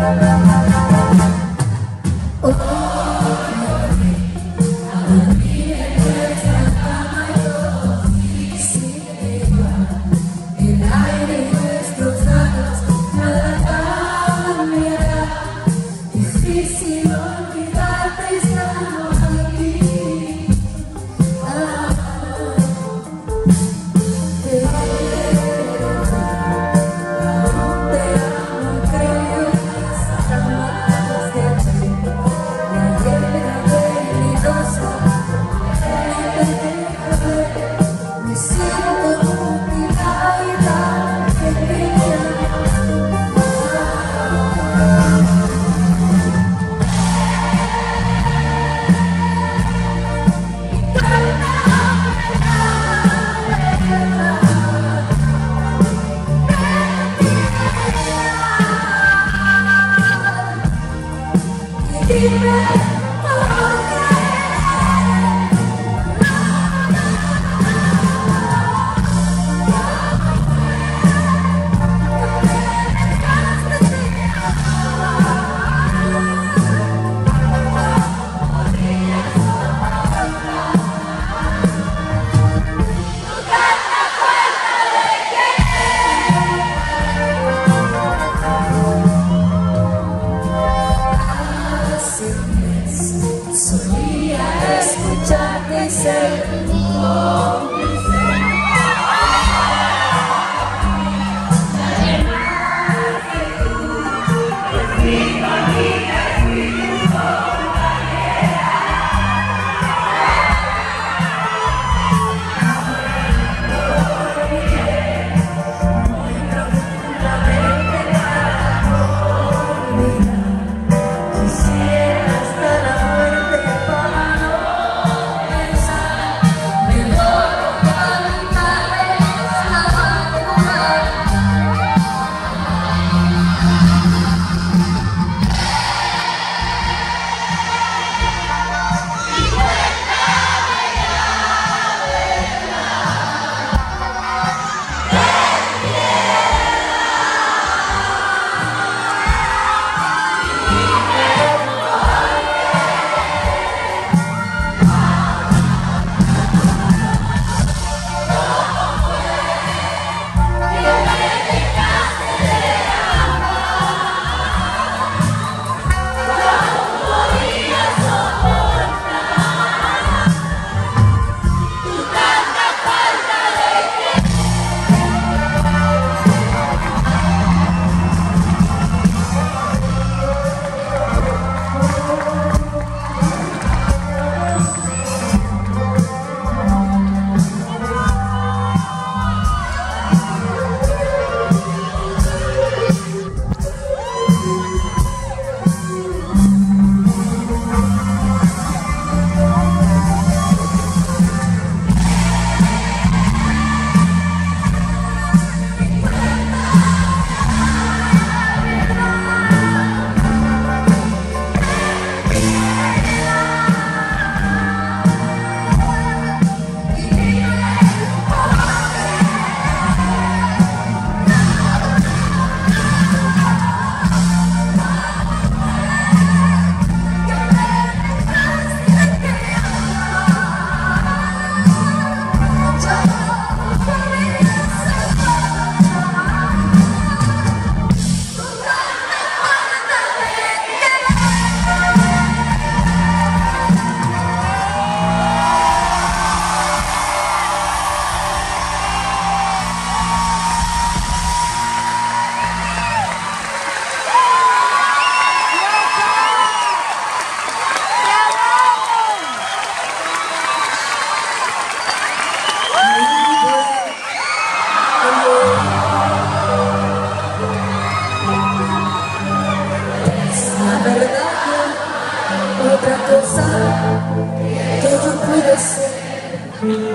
Thank Dreamer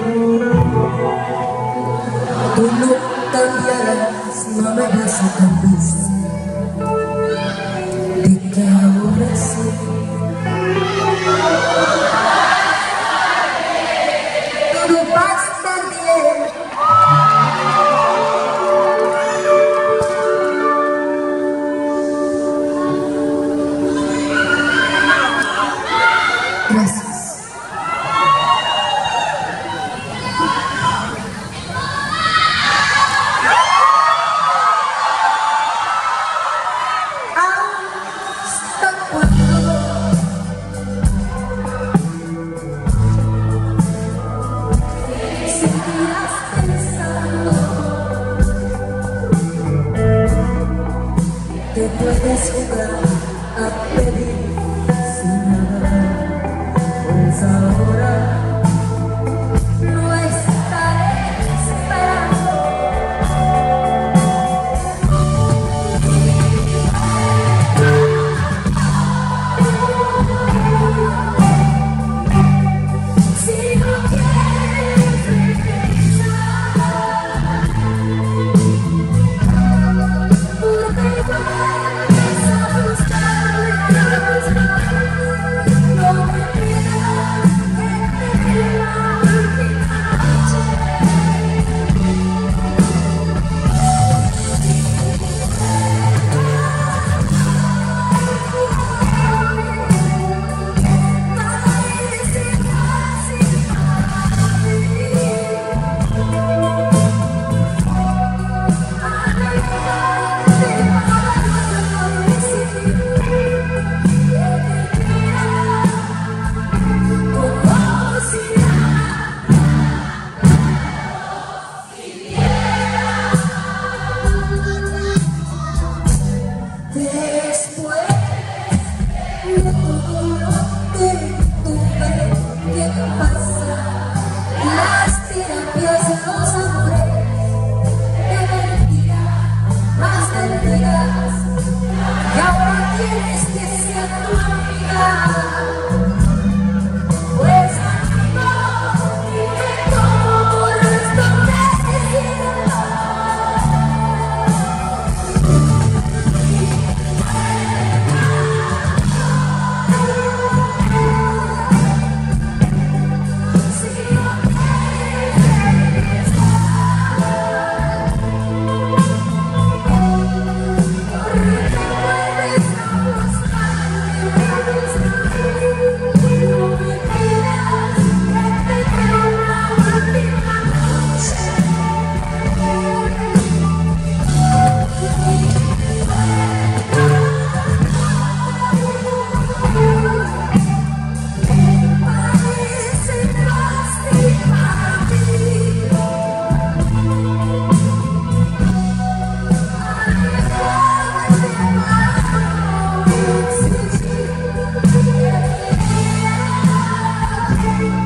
Tú no cambiarás, no me vas a cambiar. depois desse lugar, a pedir sinal, pois a hora.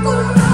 不能。